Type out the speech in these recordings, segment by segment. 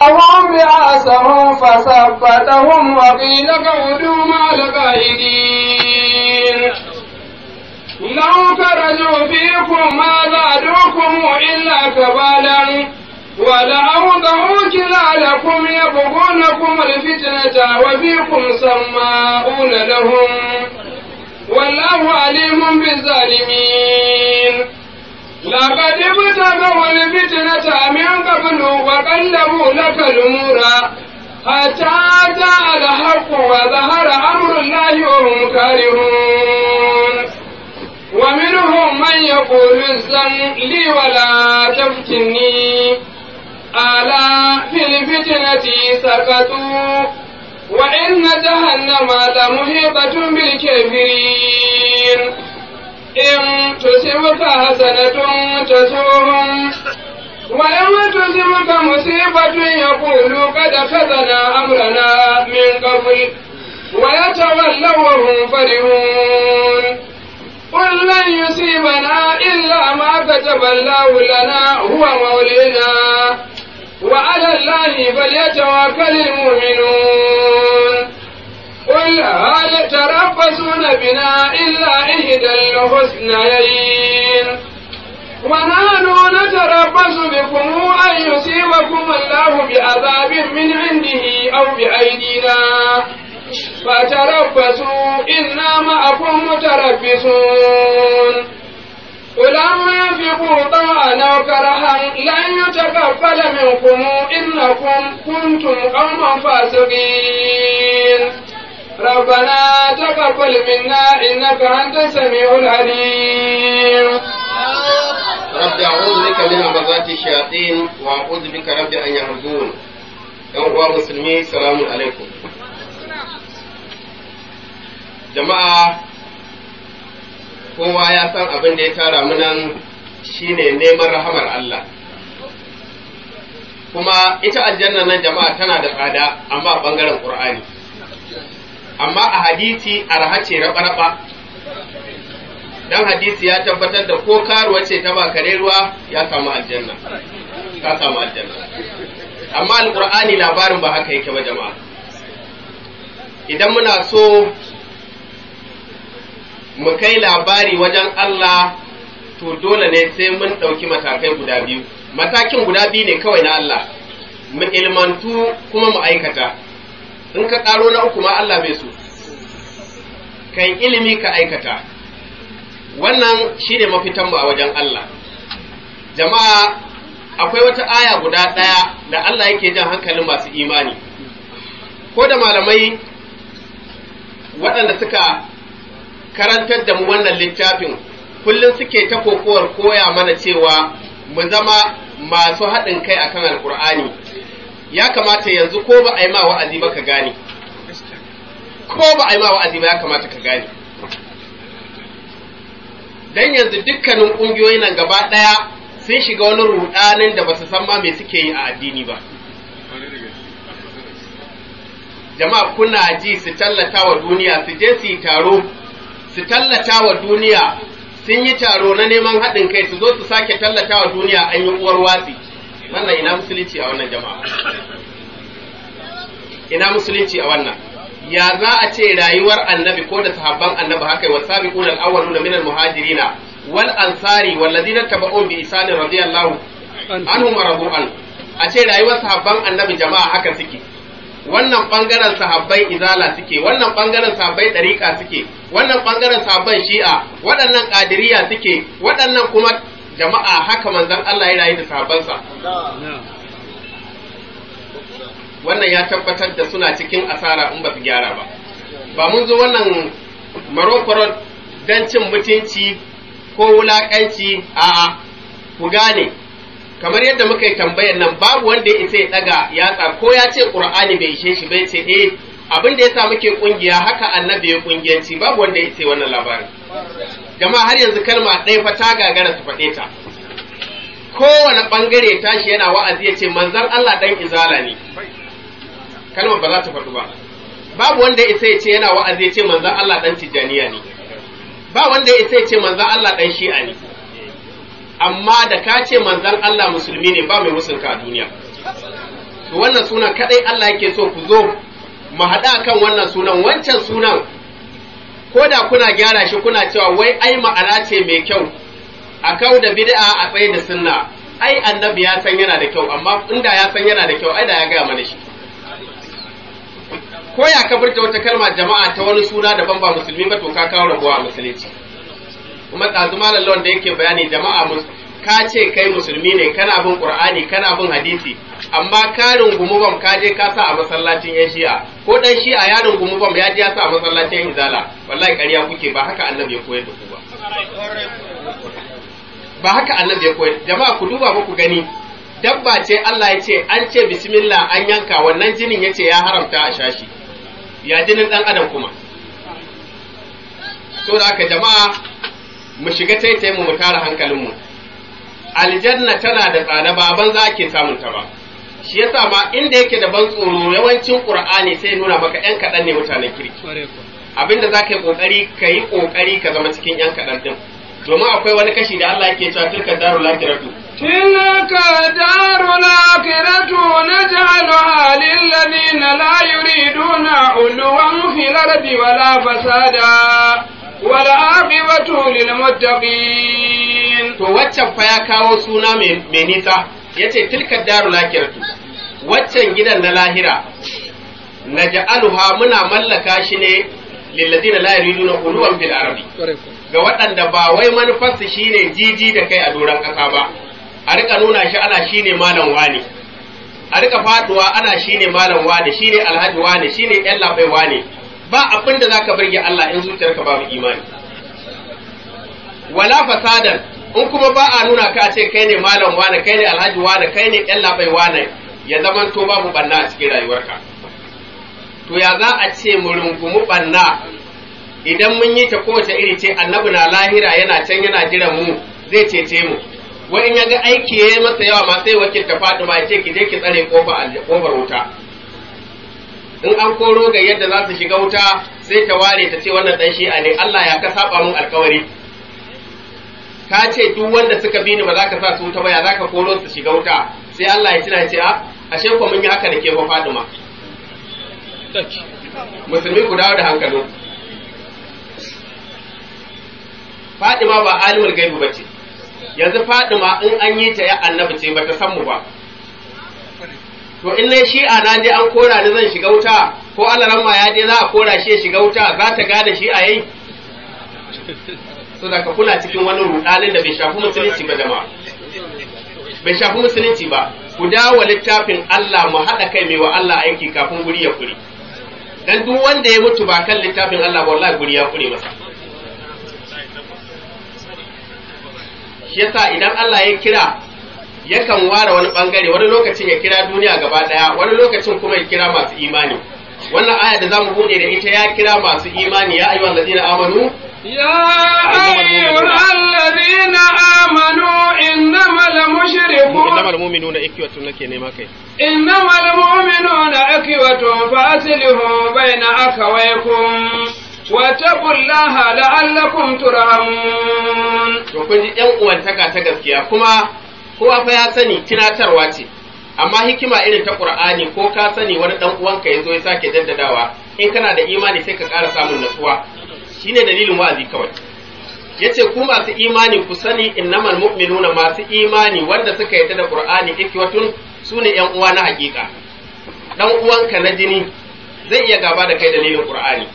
وهم بأسهم فثبتهم وقيل قعدوا مع القائدين لو خرجوا فيكم ما زادوكم إلا كبالا ولأوضعوا خلالكم يبغونكم الفتنة وفيكم سماؤون لهم والله عليم بالظالمين لقد ابتغوا الفتنة من قبل وقلبوا لك الأمور حتى جاء الحق وظهر أمر الله وهم كارهون ومنهم من يقول الزن لي ولا تفتني ألا في الفتنة سقطوا وإن جهنم لمحيطة بالكافرين إن تصبك حسنة تسوهم وإن تصبك مصيبة يقولوا قد أخذنا أمرنا من قبل ويتولوا وهم فرحون قل لن يصيبنا إلا ما كتب الله لنا هو مولينا وعلى الله فليتوكل المؤمنون قل هل تربصون بنا إلا إحدى الحسنيين ونحن نتربص بكم أن يصيبكم الله بعذاب من عنده أو بأيدينا فتربصوا إنا معكم متربصون ولم ينفقوا طوعا أو كرها لن يتقبل منكم إنكم كنتم قوما فاسقين ربنا تقبل منا إنك أنت السميع العليم رب أعوذ بك من همزات الشياطين وأعوذ بك رب أن يحضرون ‘Yan uwa musulmi, salamun alaikum. Jama'a, kowa ya san abin da ya tara mu nan shine neman rahamar Allah. Kuma ita aljanna nan jama'a tana da tsada amma a ɓangaren Ƙur'ani. Amma a hadisi arha ce raba-raba. dan hadisi ya tabbatar da ko karuwa ce ta ba kare ruwa ya samu aljanna. Ka samu aljanna. Amma alqur'ani labarin ba haka yake ba jama'a. Idan muna so mu kai labari wajen Allah to dole ne sai mun ɗauki matakai guda biyu. Matakin guda biyu ne kawai na Allah. Mu ilmantu kuma mu aikata. In ka ƙaro na uku ma Allah bai so. Kan ilimi ka aikata. Wannan shi ne mafitanmu a wajen Allah. Jama'a akwai wata aya guda ɗaya da Allah yake jan hankalin masu imani, ko da malamai waɗanda suka karantar da mu wannan littafin kullum suke ta kokowar koya mana cewa mu zama masu haɗin kai akan alkur'ani ya kamata yanzu ko ba a yi ma wa'azi ba ka gane ko ba a yi ma wa'azi ba ya kamata ka gane dan yanzu dukkanin ƙungiyoyi nan gaba ɗaya sun shiga wani rudanin da ba su san ma me suke yi a addini ba. Jama'a kuna ji su tallata wa duniya su je su yi taro, su tallata wa duniya sun yi taro na neman haɗin kai su zo su sake tallata wa duniya an yi uwar watsi. Wannan ina musulunci a wannan jama'a. Ina musulunci a wannan. ya za a ce rayuwar annabi ko da sahabban annabi haka wa sabiqun al-awwaluna min al-muhajirina wal ansari wal ladina tabauhum bi ihsan radiyallahu anhum radu an a ce rayuwar sahabban annabi jama'a haka suke wannan ɓangaren sahabbai izala suke wannan ɓangaren sahabbai dariqa suke wannan ɓangaren sahabban shi'a waɗannan qadiriya suke waɗannan kuma jama'a haka manzon Allah ya rayu da sahabbansa. Wannan ya tabbatar da suna cikin asara in ba su gyara ba. Ba mun zo wannan marokoro don cin mutunci ko wulaƙanci a ku gane. Kamar yadda muka yi tambayar nan babu wanda ya isa ya ɗaga yatsa ko ya ce ƙur'ani bai ishe shi bai ce eh abin da ya sa muke ƙungiya haka annabi ya ƙungiyanci babu wanda ya isa wannan labarin. Jama'a har yanzu kalma ɗaya fa ta gagara su faɗe ta. Kowane ɓangare tashi yana wa'azi ya ce manzon Allah ɗan izala ne. Kalmar ba za ta faɗu ba. Babu wanda ya ya ce yana wa'azi ya ce manzan Allah ɗan tijjaniya ne. Ba wanda ya ya ce manzan Allah ɗan shi'a ne. Amma da ka ce manzan Allah musulmi ne ba mai musulka a duniya. Wannan sunan kadai Allah yake so ku zo mu haɗa kan wannan sunan. Wancan sunan ko da kuna gyara shi kuna cewa wai ai ma'ana ce mai kyau a kau da bid'a a tsaye da sunna. Ai annabi ya san yana da kyau amma inda ya san yana da kyau ai da ya gaya mana shi. Ko ya kafirta wata kalma jama'a ta wani suna daban ba musulmi ba to ka kawo rabuwa a musulunci. Kuma ɗazu malam da yake bayani jama'a ka ce kai musulmi ne kana bin qur'ani kana bin hadisi amma ka rungumi bam ka je ka sa a masallacin yan shi'a. Ko dan shi'a ya rungumi bam ya je ya sa a masallacin izala wallahi ƙarya kuke ba haka annabi ya koyar da ku ba. Ba haka annabi ya koyar jama'a ku duba ba ku gani. Dabba ce Allah ya ce an ce bismillah an yanka wannan jinin ya ce ya haramta a shashi ya jinin dan adam kuma? So da haka jama'a mu shiga taitaye mu mu tara hankalinmu. aljanna tana da tsada ba ban za ke samun ta ba. Shi yasa ma inda yake da ban tsoro yawancin qur'ani sai nuna maka yan kaɗan ne mutanen kirki. Abinda za ka yi ƙoƙari ka yi ƙoƙari ka zama cikin yan kaɗan din domin akwai wani kashi da Allah yake cewa tilka darul akhiratu. Tilka darul akhiratu naj'aluha lil ladina la yuriduna ulwan fil ardi wala fasada. Wal aqibatu lil muttaqin. To waccan fa ya kawo suna mai nisa ya ce tilka darul akhiratu waccan gidan na lahira naj'aluha muna mallaka shi ne lilladina la yuriduna uluwan bil ardi. Ga waɗanda ba wai manufarsu shine jiji da kai a doron ƙasa ba. A riƙa nuna shi ana shine malam wani a riƙa faɗuwa ana shine malam wani shine alhaji wani shine yan labai wani ba abin da zaka burge Allah in zuciyarka babu imani. Wala fasadan in kuma ba a nuna ka a ce kai ne malam wani kai ne alhaji wani kai ne yan labai wani ya zaman to babu banna a cikin rayuwarka. To ya za a ce mu rungumi banna idan mun yi ta kowace iri ce annabi na lahira yana can yana jiran mu zai cece mu. Wai in ya ga aiki ya yi masa yawa ma sai wakilta Fatima ya ce ki je ki tsare ƙofar wuta. In an koro ga yadda za su shiga wuta sai ta ware ta ce wannan dan shi'a ne Allah ya ka saba mun alkawari. Ka ce duk wanda suka bi ni ba za ka sa su wuta ba ya za ka koro su shiga wuta? Sai Allah ya tuna ce a ashe ko mun yi haka da ke fa Fatima. Musulmi ku dawo da hankalin Fatima ba alimul gaibu bace yanzu Fadima in an yi ta ya annabi ce bata san mu ba. To in na yi shi'a na je an kora ni zan shiga wuta ko alaran ma ya je za a kora shi ya shiga wuta za ta shi a yayi? So da ka kuna cikin wani rudanin da bai shafi musulunci ba jama'a. Bai shafi musulunci ba. Ku dawo littafin Allah mu haɗa kai mai wa Allah aiki kafin guri ya kuri dan duk wanda ya mutu ba kan littafin Allah wallahi guri ya kure masa. Shi yasa idan Allah ya kira yakan ware wani ɓangare wani lokacin ya kira duniya gaba ɗaya wani lokacin kuma ya kira masu imani. Wannan aya da za mu buɗe da ita ya kira masu imani ya ayyuhal ladina amanu يا أيها الذين آمنوا إنما المشركون innamal mu'minuna ikwatun nake nema kai إنما المؤمنون إخوة فأصلحوا بين أخويكم واتقوا الله لعلكم ترحمون to kun ji yan uwantaka ta gaskiya kuma kowa fa ya sani tunatarwa ce amma hikima irin ta qur'ani ko ka sani wani dan uwanka ya zo ya sake jaddadawa in kana da imani sai ka ƙara samun natsuwa shine dalilin wa'azi kawai. Yace ku masu imani ku sani innamal mu'minuna masu imani wanda suka yarda da qur'ani ikwatun su ne yan uwa na hakika dan uwanka na jini zai iya gaba da kai dalilin qur'ani.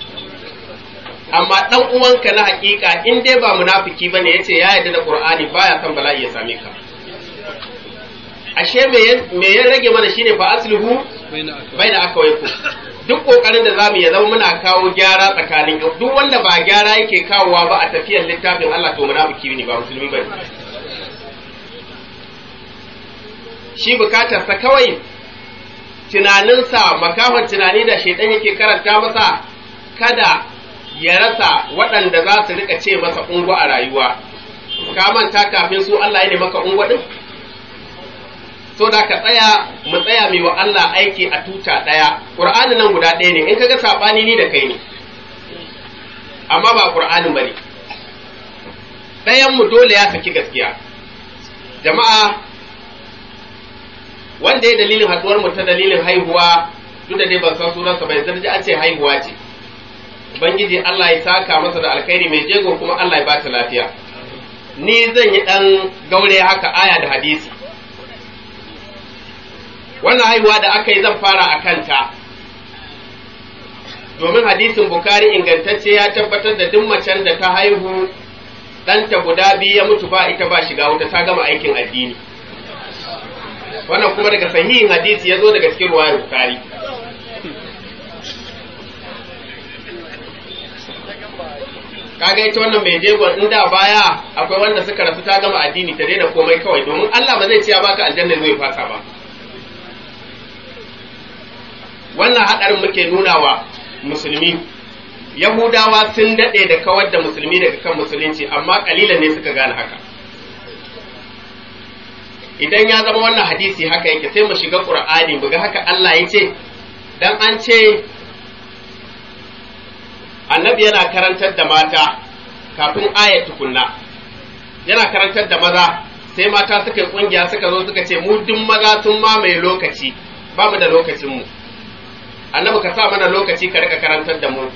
Amma dan uwanka na hakika in dai ba munafiki ba ne ya ce ya yarda da qur'ani baya san bala'i ya same ka. Ashe me me ya rage mana shine fa aslihu baina akawaikum duk ƙoƙarin da za mu ya zama muna kawo gyara tsakanin duk wanda ba gyara yake kawowa ba a tafiyar littafin Allah to munafiki ne ba musulmi ba ne. Shi bukatarsa kawai tunaninsa makahon tunani da shaidan yake karanta masa kada ya rasa waɗanda za su riƙa ce masa ungu a rayuwa. Ka manta kafin su Allah ya ne maka ungu din so da ka tsaya mu tsaya mai wa Allah aiki a tuta ɗaya. Qur'ani nan guda ɗaya ne. In kaga saɓani ni da kai ne. Amma ba Qur'anin ba ne ɗayan mu dole ya saki gaskiya. Jama'a wanda ya dalilin haduwar mu ta dalilin haihuwa duk da dai ban san sunansa ba yanzu ji an ce haihuwa ce. Ubangiji Allah ya saka masa da alkhairi mai jego kuma Allah ya ba ta lafiya. Ni zan yi dan gaure haka aya da hadisi. Wannan haihuwa da aka yi zan fara a kanta. Domin hadisin bukari ingantacce ya tabbatar da duk macen da ta haihu ɗanta guda biyu ya mutu ba ita ba shiga wuta ta gama aikin addini. Wannan kuma daga sahihin hadisi ya zo daga cikin ruwayar bukari kaga ita wannan mai jegon in da baya akwai wanda suka rasu ta gama addini ta daina komai kawai. Domin Allah ba zai ce ya baka aljanna zai fasa ba. Wannan hadarin muke nuna wa musulmi. Yahudawa sun daɗe da kawar da musulmi daga kan musulunci amma kalilan ne suka gane haka. Idan ya zama wannan hadisi haka yake sai mu shiga qur'ani mu ga haka Allah ya ce. Dan an ce annabi yana karantar da mata kafin ayat tukunna. Yana karantar da maza sai mata suka yi ƙungiya suka zo suka ce mu duk maza sun mamaye lokaci ba mu da lokacin mu. Annabi ka sa mana lokaci ka riƙa karantar da mu.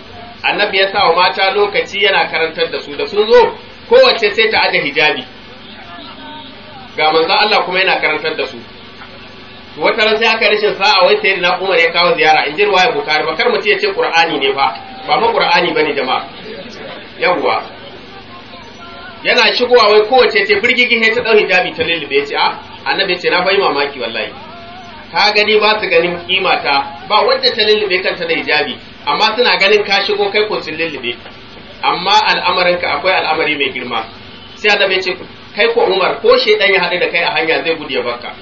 Annabi ya sa wa mata lokaci yana karantar da su. Da sun zo kowace sai ta aje hijabi. Ga manzo Allah kuma yana karantar da su. Wata ran sai aka rashin sa'a wai sai na Umar ya kawo ziyara. In ji riwaya Bukhari ba kar mu ce Qur'ani ne fa ba fa Qur'ani ba ne jama'a. Yawwa. Yana shigowa wai kowace ce firgigi sai ta ɗau hijabi ta lullube. Ya ce a annabi ce na bai mamaki wallahi. Ka gani ba su ganin kimata ba wanda ta lullube kanta da hijabi amma suna ganin ka shigo kai ko sun lullube. Amma al'amarinka akwai al'amari mai girma. Sai annabi ce kai ko Umar ko shedan ya haɗu da kai a hanya zai gudu ya barka.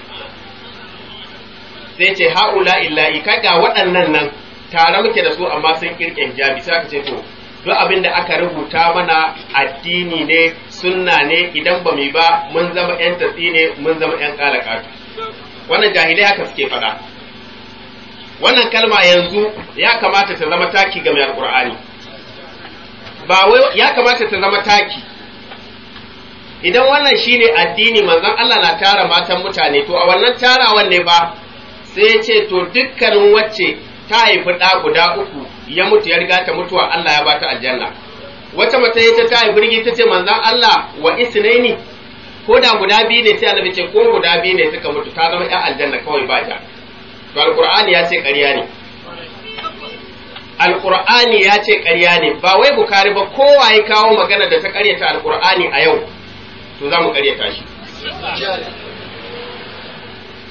Sai ce haula illahi kaga waɗannan nan tare muke da su amma sun kirke hijabi. Sai aka ce to duk abin da aka rubuta mana addini ne sunna ne idan ba mu ba mun zama yan tatsi ne mun zama yan kalakatu wannan jahilai haka suke faɗa. Wannan kalma yanzu ya kamata ta zama taki ga mai alqur'ani. Ba wai ya kamata ta zama taki. Idan wannan shine addini manzon Allah na tara matan mutane to a wannan tarawan ne ba sai ce to dukkanin wacce ta haifi ɗa guda uku ya mutu ya riga ta mutuwa Allah ya bata aljanna. Wata mata ta haifi rigi ta ce manzan Allah wa isnaini ko da guda biyu ne sai annabi ce ko guda biyu ne suka mutu ta zama ƴan aljanna kawai ba ta to alqur'ani ya ce ƙarya ne. Alqur'ani ya ce ƙarya ne. Ba wai bukari ba kowa ya kawo magana da ta ƙaryata alqur'ani a yau. To za mu ƙaryata shi.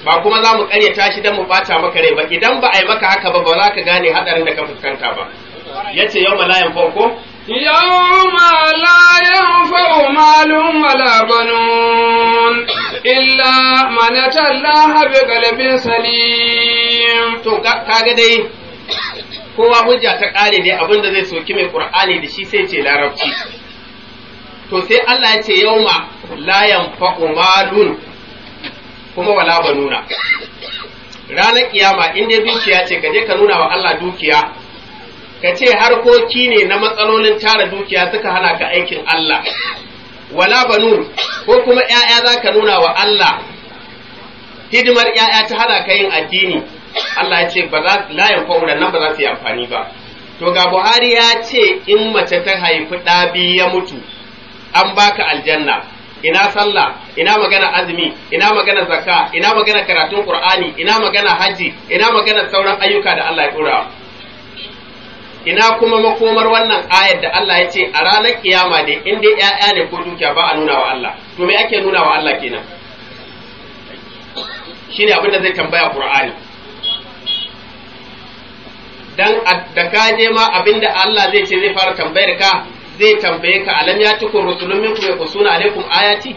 Ba kuma za mu karyata shi don mu bata maka rai ba. Idan ba a yi maka haka ba ba za ka gane hadarin da ka fuskanta ba. Ya ce yau malayan farko يوم لا ينفع مال ولا بنون إلا من أتى الله بقلب سليم to kaga dai kowa hujja ta kare dai abin da zai soki mai qur'ani da shi sai ce larabci to sai Allah ya ce yauma la yanfa'u malun kuma wala ba nuna ranar kiyama in dai dukiya ce ka je ka nuna wa Allah dukiya Ka ce harkoki ne na matsalolin tara dukiya suka hana ka aikin Allah. Wala banun ko kuma ‘ya'ya za ka nuna wa Allah hidimar ‘ya'ya ta hana ka yin addini. Allah ya ce ba za layin fa'uran nan ba za su yi amfani ba. To ga Buhari ya ce in mace ta haifi ɗa biyu ya mutu an baka aljanna. Ina sallah ina magana azumi ina magana zakka ina magana karatun qur'ani ina magana haji ina magana sauran ayyuka da Allah ya dora ina kuma makomar wannan ayar da Allah ya ce a ranar kiyama ne in dai ƴaƴa ne ko dukiya ba a nuna wa Allah. To me ake nuna wa Allah kenan? Shine abin da zai tambaya qur'ani. Dan da ka je ma abin da Allah zai ce zai fara tambayar ka zai tambaye ka alam ya tukun rusulun minkum yakusuna alaikum ayati?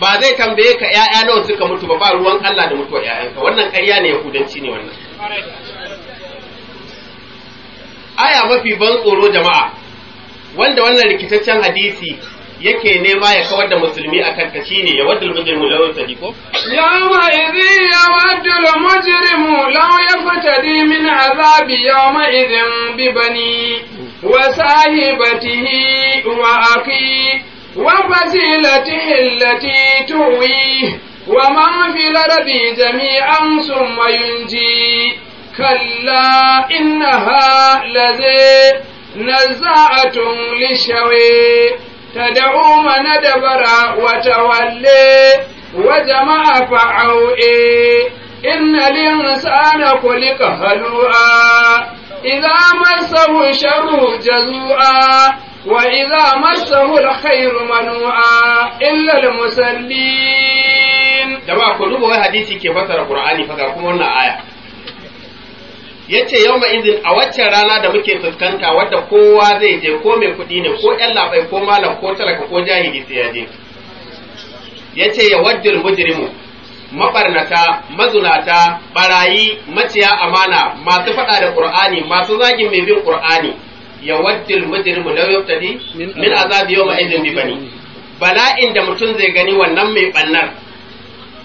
Ba zai tambaye ka ƴaƴa nawa suka mutu ba ba ruwan Allah da mutuwar ƴaƴanka wannan ƙarya ne yahudanci ne wannan. aya mafi ban tsoro jama'a wanda wannan rikitaccen hadisi yake nema ya kawar da musulmi a kanta ne ya waddul mujrimu law yasdiqu yawma idhi ya waddul mujrimu law yaftadi min azabi yawma idhin bi bani wa sahibatihi wa aki wa fasilatihi allati tuwi wa man fil ardi jami'an sun mayunji. كلا إنها لزي نزاعة للشوي تدعو من أدبر وتولي وجمع فعوئي إن الإنسان خلق هلوعا إذا مسه الشر جزوعا وإذا مسه الخير منوعا إلا المسلين jama'a ku duba wai hadisi ke fasara qur'ani fa ga kuma wannan aya Ya ce yawma idin a waccan rana da muke fuskanta wadda kowa zai je ko mai kuɗi ne ko ƴan labai ko malam ko talaka ko jahili sai ya je. Yace ya waddil mujrimu mabarnata mazunata barayi maciya amana masu faɗa da qur'ani masu zagin mai bin qur'ani ya waddil mujrimu law yaftadi min azabi yawma idin bi bani. Bala'in da mutum zai gani wannan mai bannar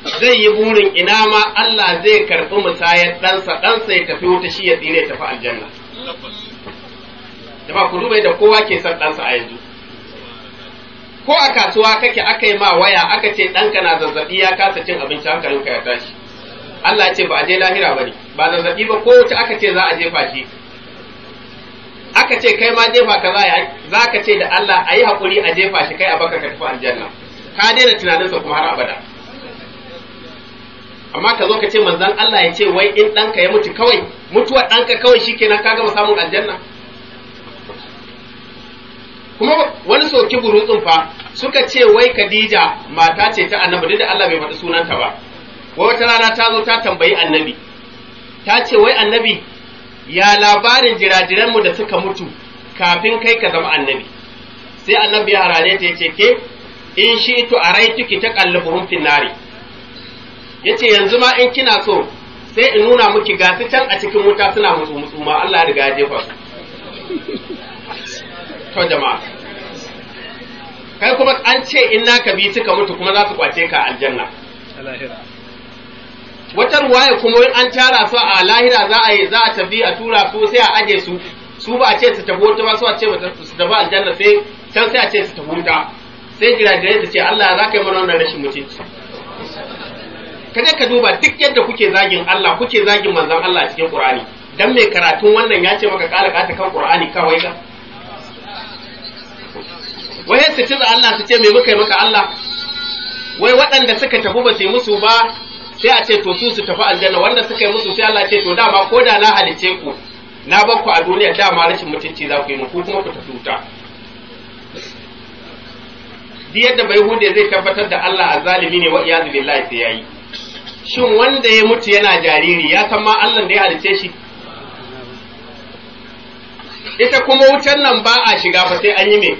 zai yi burin ina ma Allah zai karɓi musayar ɗansa ɗansa ya tafi wuta shi ya tsire ya tafi aljanna. Jama ku duba da kowa ke son ɗansa a yanzu. Ko a kasuwa kake aka yi ma waya aka ce ɗanka na zazzaɓi ya kasa cin abinci hankalinka ya tashi. Allah ce ba a je lahira ba ne. Ba zazzaɓi ba ko wuce aka ce za a jefa shi. Aka ce kai ma jefa ka za ka ce da Allah a yi haƙuri a jefa shi kai a baka ka tafi aljanna. Ka daina tunaninsa kuma har abada. Amma ka zo ka ce manzan Allah ya ce wai in ɗanka ya mutu kawai mutuwar ɗanka kawai shikenan ka gama samun aljanna. Kuma wani soki burutsun fa suka ce wai Khadija mata ce ta annabi duk da Allah bai faɗi sunanta ba. Wai wata rana ta zo ta tambayi annabi ta ce wai annabi ya labarin jiradiranmu da suka mutu kafin kai ka zama annabi? Sai annabi ya harare ta ya ce ke in shi to araituki ta kallubuhum finnari. Ya ce yanzu ma in kina so sai in nuna miki ga su can a cikin wuta suna musu musu ma Allah ya riga ya jefa su. To jama'a. Kai kuma an ce in naka bi suka mutu kuma za su ƙwace ka aljanna. Wata ruwaya kuma in an tara su a lahira za a yi za a tafi a tura su sai a aje su. Su ba a ce su tafi wuta ba su a ce su tafi aljanna sai can sai a ce su tafi wuta. Sai jirajirai su ce Allah za ka yi mana wannan rashin mutunci. Kaje ka duba duk yadda kuke zagin Allah kuke zagin manzon Allah a cikin Qur'ani. Dan mai karatun wannan ya ce maka kala kata kan Qur'ani kawai ka. Wai su ci Allah su ce me muka yi maka Allah? Wai waɗanda suka tafi ba su yi musu ba sai a ce to su su tafi aljanna. Wanda suka yi musu sai Allah ce to dama ko da na halice ku na bar ku a duniya dama rashin mutunci za ku yi mu ku kuma ku tafi wuta. Duk yadda bai hude zai tabbatar da Allah azalimi ne wa iyazu billahi sai yayi shin wanda ya mutu yana jariri ya san ma Allah da ya halice shi? Ita kuma wutar nan ba a shiga fa sai an yi me?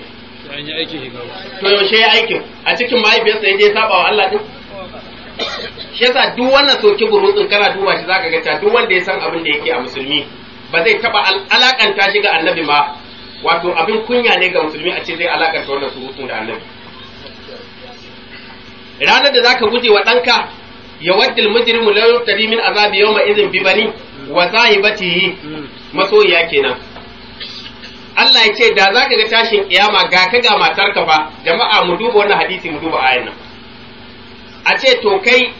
To yaushe ya aikin? A cikin mahaifiyarsa ya je saba wa Allah din shi yasa duk wannan soki burutsin kana duba shi zaka ga duk wanda ya san abin da yake a musulmi ba zai taba alakanta shi ga annabi ma. Wato abin kunya ne ga musulmi a ce zai alakanta wannan surutun da annabi. Ranar da zaka guje wa ɗanka ya waddil mujrimu la yuftadi min azabi yawma idhin bi bani wa sahibatihi masoyiya kenan Allah ya ce da zaka ga tashin kiyama ga ka ga matarka fa jama'a mu duba wannan hadisi mu duba ayan nan a ce to kai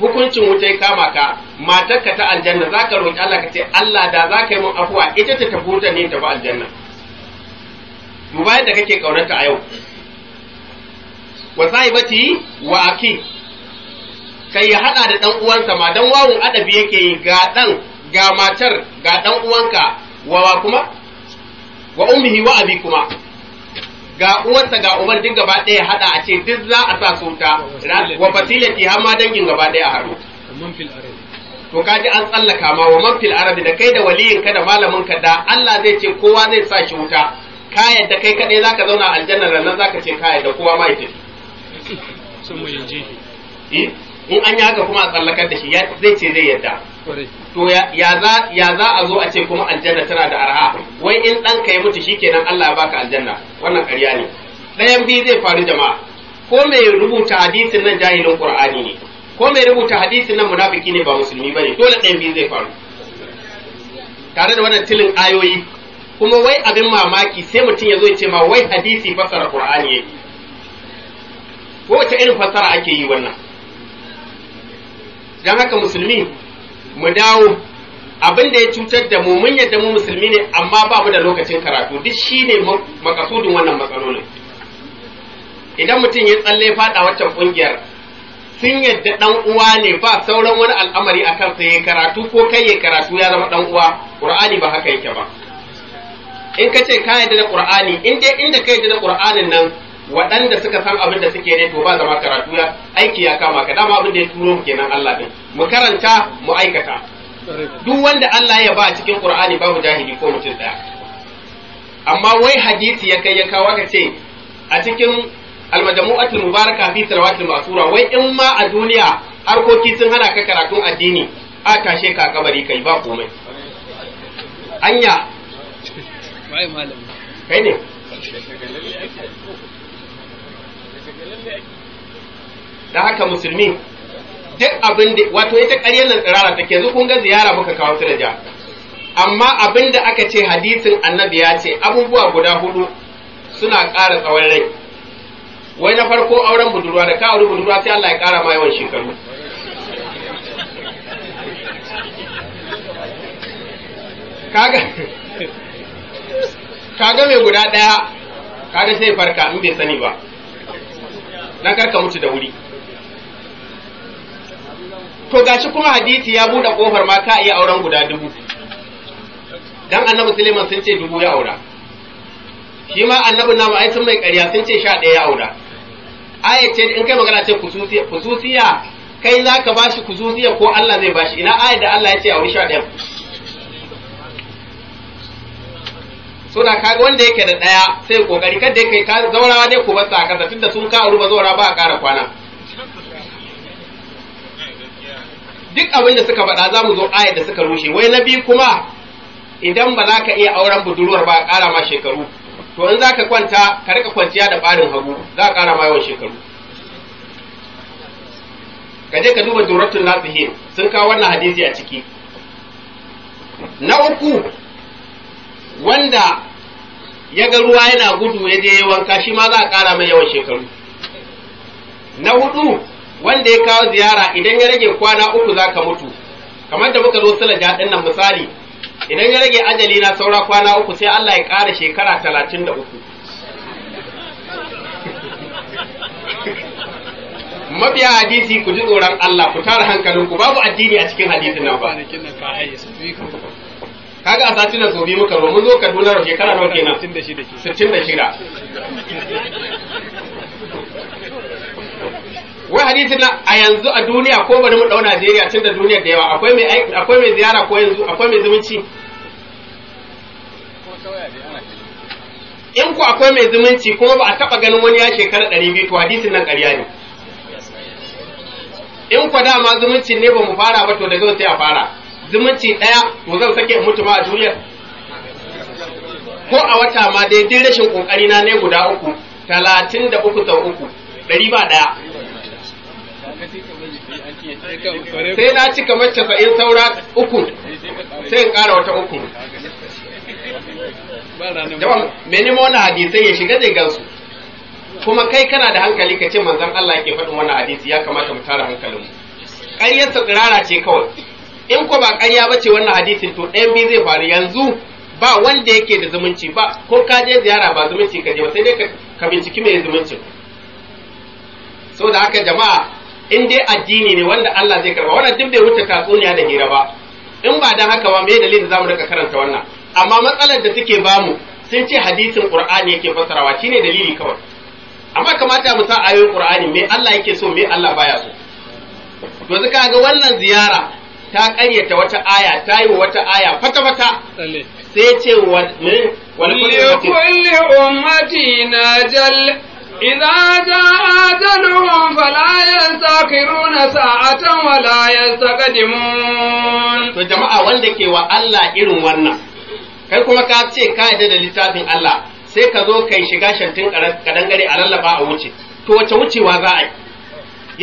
hukuncin wuta ya kama ka matarka ta aljanna za ka roƙi Allah ka ce Allah da za ka yi mun afuwa ita ta tafi wuta ne ta ba aljanna duba yadda kake kaunarta a yau wa sahibati wa aki kai ya hada da dan uwansa ma dan wawun adabi yake yi ga dan ga matar ga dan uwanka wa wa kuma? Wa ummihi wa abi kuma. Ga uwarsa ga uban duk gaba ɗaya hada a ce duk za a sa su ta wa fasilati har ma dangin gaba ɗaya a haɗu. Ardi. To kaji an tsallaka ma wa man fil arabi da kai da waliyin ka da malamin ka da Allah zai ce kowa zai sa shi wuta. Ka yadda kai kadai zaka zauna a aljanna nan zaka ce ka yadda kowa ma ya tafi. Sun mu yanji Eh, in an yi haka kuma a tsallakar da shi zai ce zai yadda to ya za a zo a ce kuma aljanna tana da arha wai in ɗanka ya mutu shikenan Allah ya baka aljanna. Wannan ƙarya ne. Ɗayan biyu zai faru jama'a. Ko mai rubuta hadisin nan jahilin qur'ani ne ko mai rubuta hadisin nan munafiki ne ba musulmi ba ne dole ɗayan biyu zai faru. Tare da wannan tilin ayoyi kuma wai abin mamaki sai mutum ya zo ya ce ma wai hadisi fasara qur'ani yake. Ko wace irin fasara ake yi wannan? Don haka musulmi mu dawo. Abin da ya cutar da mu mun yadda mu musulmi ne amma ba mu da lokacin karatu. Duk shine makasudin wannan matsalolin. Idan mutum ya tsalle fada waccan ƙungiyar sun yadda dan uwa ne ba sauran wani al'amari a kansa ya karatu ko kai ya karatu ya zama dan uwa. Qur'ani ba haka yake ba. In ka ce ka yadda da qur'ani in dai inda ka yadda da qur'anin nan waɗanda suka san abin da suke ne to ba zama karatu ya aiki ya kama ka. Dama abin da ya turo mu kenan Allah din. Mu karanta mu aikata. Duk wanda Allah ya ba a cikin qur'ani babu jahili ko mutum ɗaya amma wai hadisi ya kai ya kawo ka ce a cikin almajamu'atul mubaraka fi salawatul masura wai in ma a duniya harkoki sun hana ka karatun addini a tashe ka kabari kai ba komai. Anya. Kai ne? Da haka musulmi duk abin da wato ita ƙaryar nan tsirara take yanzu kun ga ziyara muka kawo su da amma abin da aka ce hadisin annabi ya ce abubuwa guda huɗu suna ƙara tsawon rai. Wai na farko auren budurwa da ka auri budurwa sai Allah ya ƙara ma yawan shekaru. Kaga kaga mai guda ɗaya kaga sai farka in bai sani ba. Dan kar ka mutu da wuri. To gashi kuma hadisi ya buɗe ƙofar ma ka iya auren guda dubu. Dan annabi Suleiman sun ce dubu ya aura. Shi ma annabi namu ai sun mai ƙarya sun ce sha ɗaya ya aura. Aya ce in kai magana ce kususiya kai za ka bashi kususiya ko Allah zai bashi ina aya da Allah ya ce a wuri sha ɗaya so da kaga wanda yake da ɗaya sai ƙoƙari kada kai ka zaurawa dai ku basa a kasa tunda sun ka ba zaura ba a ƙara kwana. Duk abin da suka faɗa za mu zo ayar da suka rushe. Wai na biyu kuma idan ba za ka iya auren budurwar ba a ƙara ma shekaru. To in za ka kwanta ka riƙa kwanciya da ɓarin hagu za a ƙara ma yawan shekaru. Ka je ka duba duratun nasihin sun kawo wannan hadisi a ciki. Na uku wanda ya ga ruwa yana gudu ya je wanka shi ma za a ƙara mai yawan shekaru. Na huɗu wanda ya kawo ziyara idan ya rage kwana uku za ka mutu. Kamar da muka zo sulaja ɗin nan misali idan ya rage ajali na saura kwana uku sai Allah ya ƙara shekara talatin da uku. Mabiya hadisi ku ji tsoron Allah ku tara hankalinku babu addini a cikin hadisin nan ba. Kaga a satin nan so bi muka zo mun zo Kaduna da shekara nawa kenan? Tun da shi da ke. 66 wai hadisin nan a yanzu a duniya ko bari mu ɗau Najeriya tun da duniyar da yawa akwai mai akwai mai ziyara ko yanzu akwai mai zumunci? In ku akwai mai zumunci kuma ba a taba ganin wani ya shekara 200 to hadisin nan ƙarya ne. In ku dama zumuncin ne ba mu fara ba to daga yau sai a fara. Zumunci ɗaya to zan sake mutu ma a duniyar ko a wata ma dai duk rashin ƙoƙari na ne guda uku talatin da uku sau uku ɗari ba ɗaya. Sai na cika mace sa'in saura uku sai in ƙara wata uku. Jama'a mai nemo wannan hadisai ya shiga zai gansu. Kuma kai kana da hankali ka ce manzon Allah yake faɗin wannan hadisi ya kamata mu tara hankalinmu. Ƙaryarsa tsirara ce kawai. In ko ba ƙarya ba ce wannan hadisin to ɗayan biyu zai faru. Yanzu ba wanda yake da zumunci ba ko ka je ziyara ba zumunci ka je ba sai dai ka- binciki mai zumuncin. So da haka jama'a in dai addini ne wanda Allah zai karɓa wannan duk bai wuce tatsuniya da hira ba. In ba dan haka ba me dalilin za mu riƙa karanta wannan? Amma matsalar da suke ba mu sun ce hadisin qur'ani yake fassarawa shine dalili kawai. Amma kamata mu sa ayoyin qur'ani me Allah yake so me Allah baya so. To zaka ga wannan ziyara ta ƙaryata wata aya ta yi wa wata aya fata fata tsalle. sai ya ce wa me wal لكل أمة أجل إذا جاء أجلهم فلا يستأخرون ساعة ولا يستقدمون to jama'a wanda ke wa Allah irin wannan kai kuma ka ce ka yarda da littafin Allah sai ka zo kai shiga shantin kadangare a lallaba a wuce to wace wucewa za a yi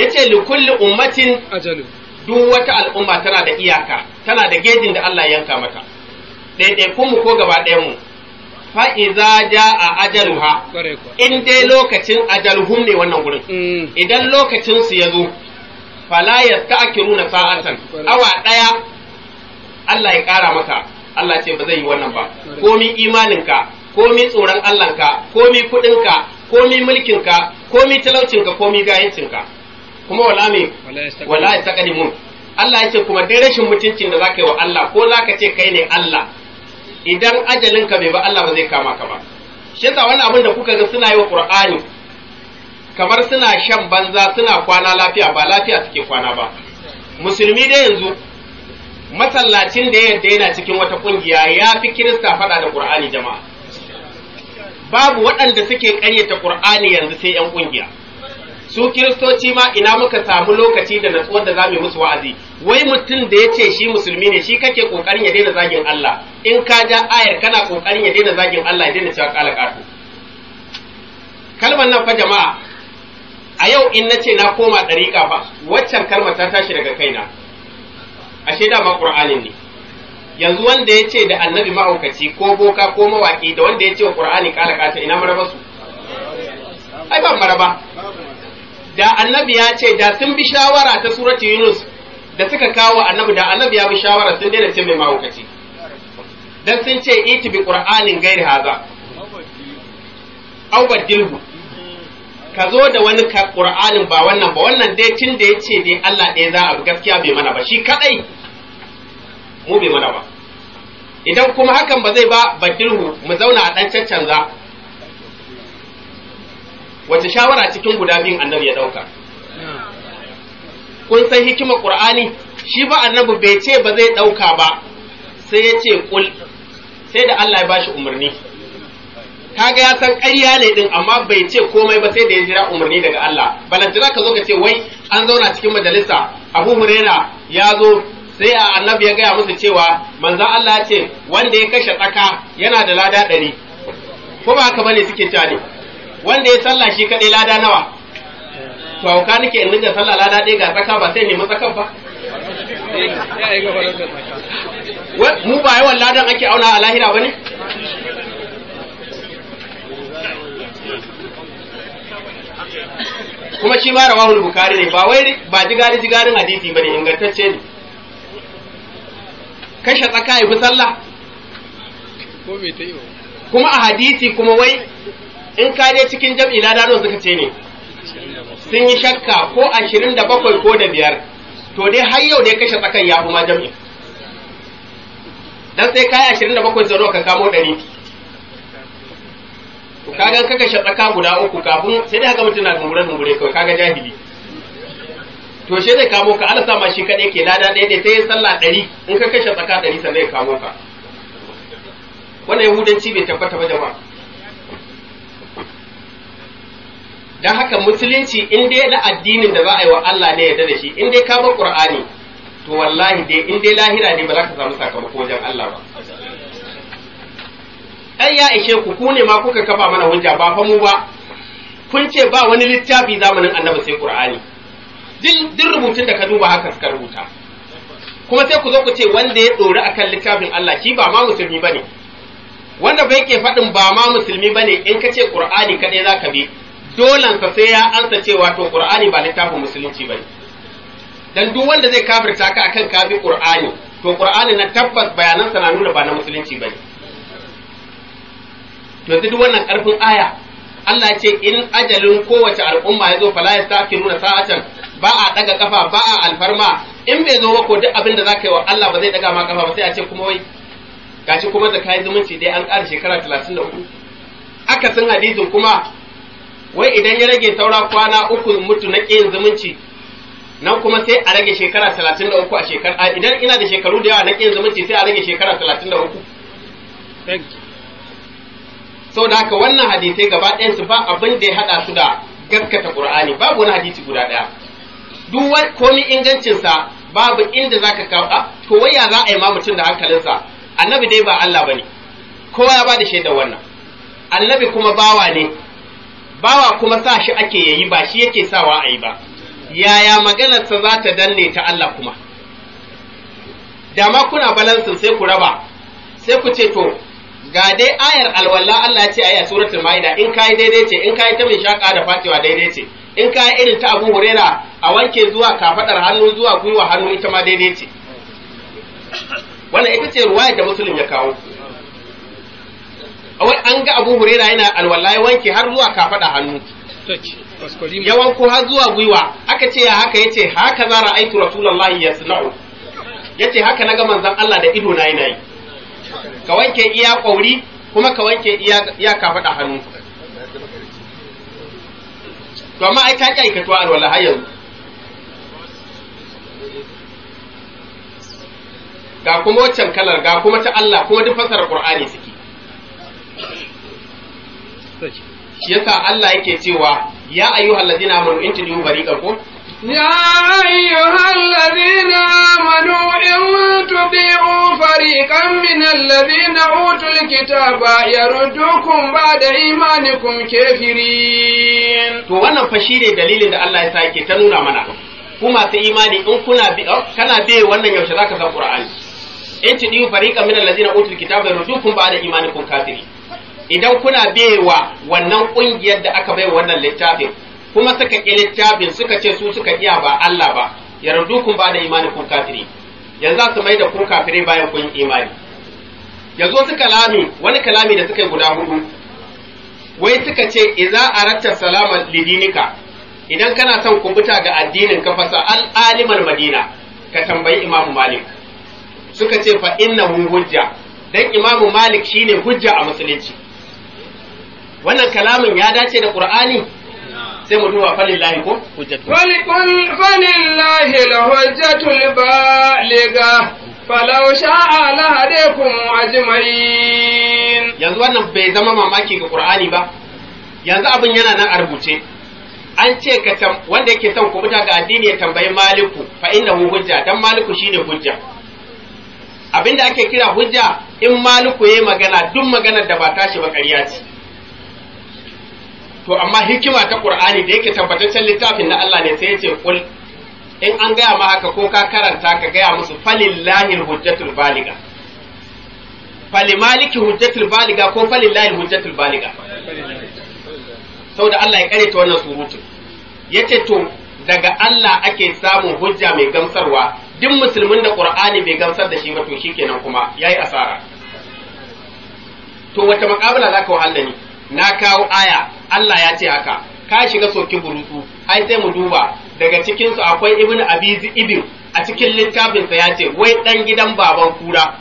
yace li kulli ummatin Ajalu. Duk wata al'umma tana da iyaka tana da gejin da Allah ya yanka mata. Ɗaiɗaikun mu ko gaba ɗayan mu? Fa iza jaa ajaluha in dai lokacin ajaluhum ne wannan gurin. Mm. idan lokacin su ya zo fala yasta'kiruna sa'atan. Awa ɗaya Allah ya kara maka. Allah ce ba zai yi wannan ba. Komi imaninka komi tsoron Allahnka komi kudinka komi mulkinka komi talaucinka komi gayancinka kuma wala me? Wala yastaqdimun Allah ya ce kuma dai rashin mutuncin da zaka yi wa Allah ko zaka ce kai ne Allah idan ajalinka bai ba Allah ba zai kama ka ba. Shi yasa wannan abin da kuka ga suna yi wa Qur'ani kamar suna shan banza suna kwana lafiya ba lafiya suke kwana ba. Musulmi dai yanzu masallacin da yadda yana cikin wata ƙungiya ya fi kirista faɗa da Qur'ani jama'a. Babu waɗanda suke ƙaryata Qur'ani yanzu sai 'yan ƙungiya su kiristoci ma ina muka samu lokaci da natsuwar da za mu yi musu wa'azi? Wai mutum da ya ce shi musulmi ne shi kake ƙoƙarin ya daina zagin Allah? In ka ja ayar kana ƙoƙarin ya daina zagin Allah ya daina cewa kala katu kalmar nan fa jama'a a yau in nace na koma ɗariƙa fa waccan kalmar ta tashi daga kaina. Ashe dama qur'anin ne. Yanzu wanda ya ce da annabi mahaukaci ko boka ko mawaki da wanda ya ce wa qur'ani kala ina maraba su? Ai ba maraba. Da annabi ya ce da sun bi shawara ta surati Yunus da suka kawo annabi da annabi ya bi shawara sun daina ce mai mahaukaci. Dan sun ce iti bi qur'anin gairi haza. Aw badilhu ka zo da wani qur'anin ba wannan ba. Wannan dai tun da ya ce dai Allah ɗaya za a bi gaskiya bai mana ba. Shi kadai mu bai mana ba. Idan kuma hakan ba zai ba badilhu mu zauna a dan caccanza. Wace shawara cikin guda biyun annabi ya ɗauka kun san hikimar qur'ani? Shi ba annabi bai ce ba zai ɗauka ba. Sai ya ce kul sai da Allah ya bashi umarni. Kaga ya san ƙarya ne din amma bai ce komai ba sai da ya jira umarni daga Allah. Balantana ka zo ka ce wai an zauna cikin majalisa Abu Huraira ya zo. Sai a annabi ya gaya musu cewa manzon Allah ya ce wanda ya kashe tsaka yana da lada ɗari. Ko ba haka ba ne suke cewa ne? Wanda ya sallah shi kaɗai lada nawa? To hauka nake in dinga sallah lada ɗaya ga tsaka ba sai nemi tsakan ba mu ba yawan ladan ake auna a lahira ba ne? Kuma shi ma rawahul bukari ne ba wai ba jigari jigarin hadisi ba ne ingantacce ne. Kashe tsaka ya fi sallah. Kuma a hadisi kuma wai in ka je cikin jam'i lada nawa suka ce ne? Sun yi shakka ko ashirin da bakwai ko da biyar. To dai har yau dai kashe tsakan ya fi ma jam'i. Dan sai kai ashirin da bakwai sau ka kamo ɗari? Kaga ka kashe tsaka guda uku kafin sai dai haka mutum na dungure dungure kawai kaga jahili. To shi zai kamo ka Allah sa ma shi kaɗai ke lada ɗaya ɗaya ya sallah ɗari. In ka kashe tsaka ɗari sannan ya kamo ka. Wannan yahudanci bai tabbata ba jama'a. Dan haka musulunci in dai na addinin da za a yi wa Allah ne yarda da shi in dai ka bar Qur'ani to wallahi dai in dai lahira ne ba za ka samu sakamako wajen Allah ba. Ai ya ishe ku ku ne ma kuka kafa mana hujja ba fa mu ba. Kun ce ba wani littafi zamanin annabi sai Qur'ani. Duk rubutun da ka duba haka suka rubuta. Kuma sai ku zo ku ce wanda ya ɗori akan littafin Allah shi ba ma musulmi ba ne wanda bai ke faɗin ba ma musulmi ba ne in ka ce Qur'ani kaɗai za ka bi. Dolansa sai ya ansa cewa to Qur'ani ba littafin musulunci ba ne. Dan duk wanda zai kafirta ka akan kafi Qur'ani to Qur'ani na tabbas bayanansa na nuna ba na musulunci ba ne. To duk wannan ƙarfin aya Allah ce in ajalin kowace al'umma ya zo fala yastakiruna sa'atan ba a daga kafa ba a alfarma. In bai zo ko duk abin da zaka yi wa Allah ba zai daga ma kafa ba sai a ce kuma wai gashi kuma kayan zumunci dai an ƙara shekara 33 aka san hadisin kuma wai idan ya rage saura kwana uku mutu na ƙin zumunci nan kuma sai a rage shekara 33 a shekara idan ina da shekaru da yawa na ƙin zumunci sai a rage shekara 33 thank you. Saboda haka wannan hadisai gaba ɗayan su ba abin da ya haɗa su da gaskata Qur'ani babu wani hadisi guda ɗaya. Duk komi ingancinsa babu inda zaka kawo to waya za a yi ma mutum da hankalinsa? Annabi dai ba Allah ba ne kowa ya ba da shaidar wannan. Annabi kuma bawa ne. Bawa kuma sa shi ake yayi ba shi yake sawa a yi ba. Yaya maganarsa za ta danne ta Allah kuma? Da ma kuna balansin sai ku raba sai ku ce to ga dai ayar alwala Allah ya ce ayi a suratul maida in kai daidai ce in kai ta mai shaka da fatiwa daidai ce in ka yi irin ta abu hurera a wanke zuwa kafadar hannu zuwa gwiwa hannu ita ma daidai ce. Wannan ita ce ruwayar da musulun ya kawo. Wai an ga abu hurera yana alwala ya wanke har zuwa kafada hannu. Ya wanko har zuwa gwiwa. Aka ce ya haka ya ce haka za ra'aitu rasulullahi yasna'u. Yace haka na ga manzon Allah da ido na yana yi. Ka wanke iya kwauri kuma ka wanke iya iya kafada hannu. To amma ai ta kai katuwa alwala har yanzu. Ga kuma waccan kalar ga kuma ta Allah kuma duk fasarar Qur'ani suke. shi yasa Allah yake cewa ya ayyuhal ladina amanu in tudiyu bariqan ko يا أيها الذين آمنوا إن تطيعوا فريقا من الذين أوتوا الكتاب يردوكم بعد إيمانكم كافرين to wannan fa shine dalilin da Allah ya sa yake ta nuna mana ku masu imani in kuna bi oh, kana bi wannan yaushe zaka san Qur'ani in tudiyu fariqan min alladhina utul kitaba yardukum ba'da imanikum kafiri Idan kuna bewa wannan ƙungiyar da aka bai wannan littafin kuma suka ƙi littafin suka ce su suka iya ba Allah ba yardukum ba'da imanikum kafiri. Yanzu su mai da ku kafirai bayan kun imani. Yanzu su kalami wani kalami da suka yi guda huɗu. Wai suka ce idza aratta salama lidinika. Idan kana son kubuta ga addinin ka fasa al alimal madina ka tambayi imamu malik. Suka ce fa innahu hujja. Dan imamu malik shine hujja a musulunci. wannan kalamin ya dace da qur'ani? Sai mu duba falillahi ko? Hujjatu falillahi alhujjatul baligha falau sha'a lahadakum ajma'in. Yanzu wannan bai zama mamaki ga qur'ani ba. Yanzu abin yana nan a rubuce. An ce ka wanda yake son kubuta ga addini ya tambayi maliku fa innahu hujja dan maliku shine hujja. Abinda ake kira hujja in maliku yayi magana duk maganar da ba tashi ba ƙarya ce. To amma hikima ta qur'ani da yake tabbataccen littafin na Allah ne sai ya ce kul in an gaya ma haka ko ka karanta ka gaya musu falillahi hujjatul baliga. Falimaliki hujjatul baliga ko falillahi hujjatul baliga? Saboda Allah ya kare ta wannan surutun ya ce to daga Allah ake samun hujja mai gamsarwa. Duk musulmin da qur'ani bai gamsar da shi ba to shikenan kuma yayi asara. To wata makabala zaka wahala ni? Na kawo aya Allah ya ce haka. Ka shiga soki burutsu ai sai mu duba. Daga cikin su akwai ibnu abizi ibn a cikin littafin sa ya ce wai dan gidan baban kura.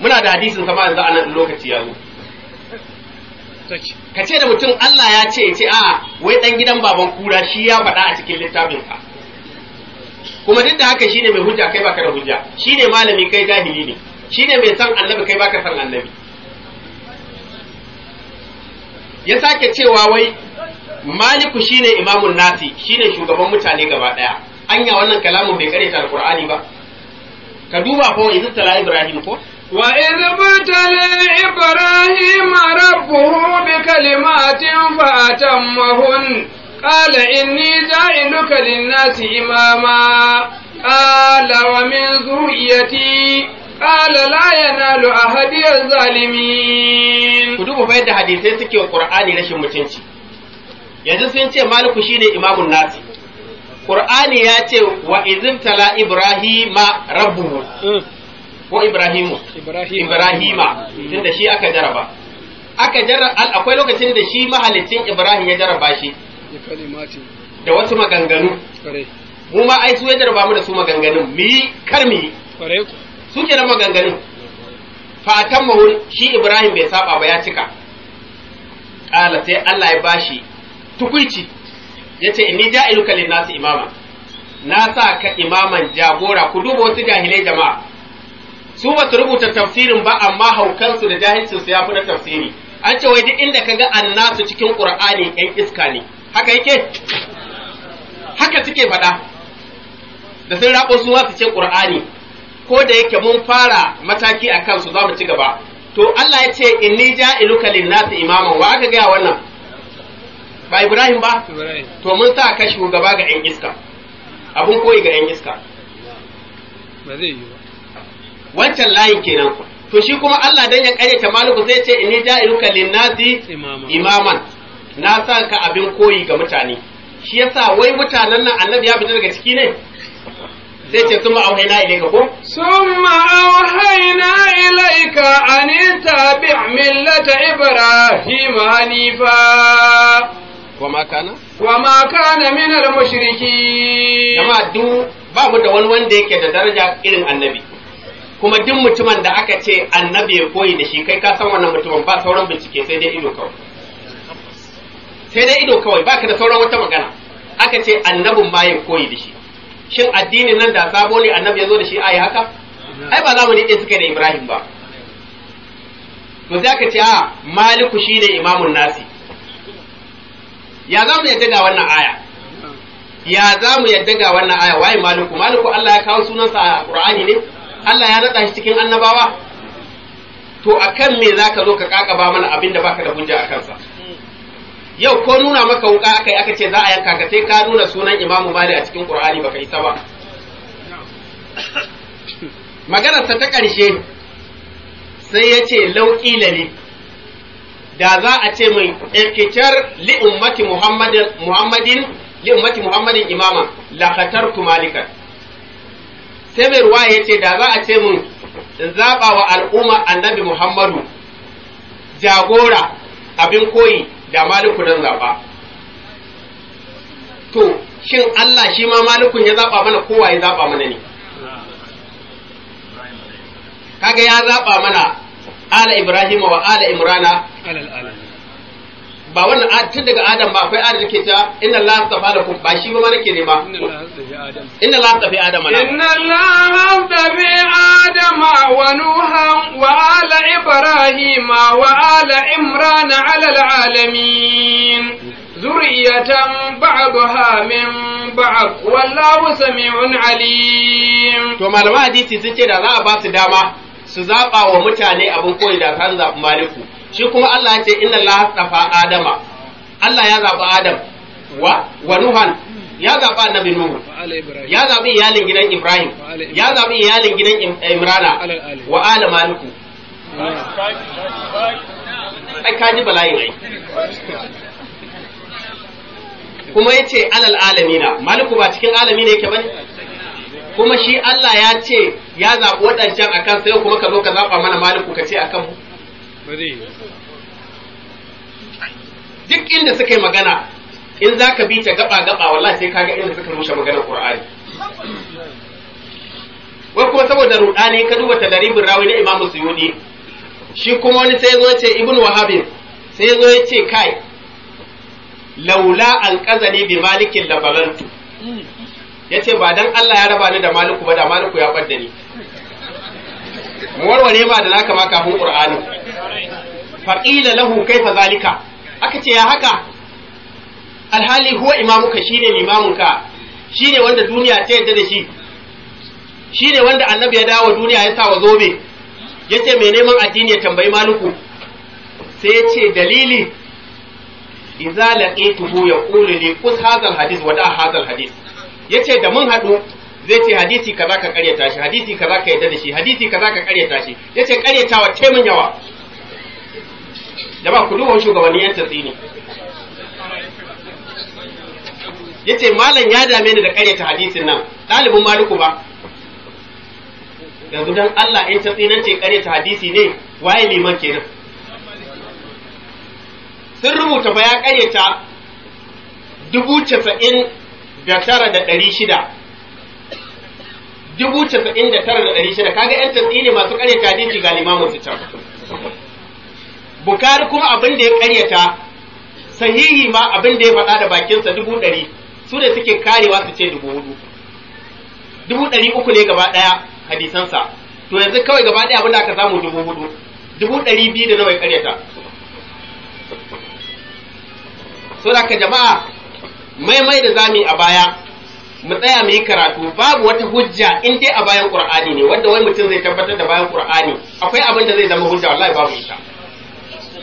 Muna da hadisin sama yanzu a nan lokaci ya zo. Ka ce da mutum Allah ya ce ce a wai dan gidan baban kura shi ya faɗa a cikin littafin sa kuma duk da haka shine mai hujja kai baka da hujja. Shine malami kai jahili ne. Shine mai san annabi kai baka san annabi. ya sake cewa wai maliku shine imamun nasi shine shugaban mutane gaba ɗaya. Anya wannan kalamin bai karanta alqur'ani ba. Ka duba ko idan tala ibrahim ko? Wa idh batala ibrahim rabbuhu bi kalimatin fa atammahun. Qala inni ja'iluka lin-nasi imama. Qala wa min dhurriyyati qala la yanalu ahadiyaz zalimin. Ku duba yadda hadisai suke wa qur'ani rashin mutunci. Yanzu sun ce maliku shine imamun nasi. Qur'ani ya ce wa izin tala ibrahima rabbuhu. Ko ibrahimu. Ibrahima. Tunda shi aka jaraba. Aka jarra akwai lokacin da shi mahalicin ibrahim ya jaraba shi. Da wasu maganganu. Mu ma ai su ya jaraba mu da su maganganun. Mu yi kar mu yi. Su ke da maganganun. Fatan mahul shi Ibrahim bai saba ba ya cika. Kala sai Allah ya bashi tukuici. Yace inni ja'iluka lin-nasi imama. Na sa ka imaman jagora. Ku duba wasu jahilai jama'a. Su ba su rubuta tafsirin ba amma haukansu da jahilcin su ya fi na tafsiri. An ce wai duk inda kaga annasu cikin qur'ani yan iska ne. Haka yake? Haka suke faɗa. Da sun rabo su ma su ce qur'ani. Ko da yake mun fara mataki a kansu za mu ci gaba. To Allah ya ce inni ja'iluka lin-nasi imaman. Wa aka gaya wannan? Ba Ibrahim ba? To mun sa ka shugaba ga yan iska. Abun koyi ga yan iska. Ba zai yi ba. Wancan layin kenan. To shi kuma Allah dan ya karyata maliku sai ce inni ja'iluka linnasi imama imaman. Na sa ka abin koyi ga mutane. Shi yasa wai mutanen nan annabi ya fita daga ciki ne? zai ce sun summa auhayna ilayka ko? Summa auhayna ilayka an tabi millata ibrahim hanifa. Wama kana? Wama kana minar mashiriki mushriki jama'a du ba mu da wani wanda yake da daraja irin annabi. Kuma duk mutumin da aka ce annabi ya koyi da shi kai ka san wannan mutumin ba sauran bincike sai dai ido kawai. Sai dai ido kawai baka da sauran wata magana. Aka ce annabin ma ya koyi da shi. Shin addinin nan da sabo ne annabi ya zo da shi ayi haka? Ai ba za mu ɗaya suka da ibrahim ba. To sai aka ce a maliku shine imamun nasi. Ya za mu yadda ga wannan aya? Ya za mu yadda ga wannan aya? Waye maliku? Maliku Allah ya kawo sunansa a Qur'ani ne? Allah ya nada shi cikin annabawa? To akan me zaka zo ka kakaba mana abin da baka da hujja a kansa? Yau ko nuna maka wuka akai aka ce za a yanka ka sai ka nuna sunan Imam Malik a cikin Qur'ani baka isa ba. Maganarsa ta ƙarshe sai ya ce lauƙilali da za a ce mai irkitar li ummati muhammadin muhammadin li ummati muhammadin imama la khatartu malikan. Sai mai ruwa ya ce da za a ce mun zaɓa wa al'umma annabi muhammadu jagora abin koyi da maliku dan zaɓa. To shin Allah shi ma malikun ya zaɓa mana kowa ya zaɓa mana ne? Kaga ya zaɓa mana ala ibrahim wa ala imrana. ba wannan tun daga adam ba akwai adam ke ta inna allaha astafa lakum. Ba shi ba ma nake nema. Inna allaha astafi adam. Inna allaha astafi adam wa nuha wa ala ibrahima wa ala imran ala alamin zuriyatan ba'daha min ba'd wallahu sami'un alim. To malama hadisi sun ce da za a ba su dama su zaba wa mutane abin koyi da kan zaɓi maliku. Shi kuma Allah ya ce inna Allah astafa adama. Allah ya zaɓi adam. Wa? Wa nuhan? Ya zaɓi annabi nuhu. Ya zaɓi iyalin gidan ibrahim. Ya zaɓi iyalin gidan Im- imrana. Wa ala maliku ai ka ji bala'in ai. Kuma ya ce alal alamina. Maliku ba cikin alami ne yake ba ne? Kuma shi Allah ya ce ya zaɓi waɗancan a kan sai kuma ka zo ka zaɓa mana maliku ka ce a kan mu duk inda suka yi magana in za ka bi ta gaba gaba wallahi sai kaga inda suka rushe maganar Qur'ani. Wai kuma saboda rudani ka duba tadaribin rawi na Imam Suyudi shi kuma wani sai zo ya ce Ibn Wahab sai zo ya ce kai laula an kazani bi malikin labalantu ya ce ba dan Allah ya raba ni da maliku ba da maliku ya ɓadda ni. Mu warware ma da naka ma kafin Qur'ani faqila lahu kaifa zalika? Aka ce ya haka alhali huwa imamuka shine limamunka shine wanda duniya ta yadda da shi shine wanda annabi ya dawo duniya ya sa wa zobe ya ce mai neman addini ya tambayi maluku? Sai ya ce dalili idza laqituhu yaqulu li qus hadha alhadith wa da hadha alhadith ya ce da mun hadu zai ce hadisi kaza ka karyata shi hadisi kaza ka yadda da shi hadisi kaza ka karyata shi. Yace karyatawa ce mun yawa. Jama'a ku duba shugabanni yan tatsini ya ce malam ya dame ni da karyata hadisin nan. Ɗalibin maliku ba. Yanzu dan Allah in tatsinan ce karyata hadisi ne waye liman kenan? Sun rubuta fa ya karyata dubu casa'in da tara da ɗari shida. Dubu casa'in da tara da ɗari shida. Kaga yan tatsini masu karyata hadisi ga limamin su can. Bukari kuma abin da ya ƙaryata sahihi ma abin da ya faɗa da bakinsa dubu ɗari su da suke karewa su ce dubu huɗu. Dubu ɗari uku ne gaba ɗaya hadisansa. To yanzu kawai gaba ɗaya abin da aka samu dubu huɗu. Dubu ɗari biyu da nawa ya ƙaryata. So da jama'a maimai da za mu a baya mu tsaya mu yi karatu babu wata hujja in dai a bayan Qur'ani ne wanda wai mutum zai tabbatar da bayan Qur'ani akwai abin da zai zama hujja wallahi babu ita.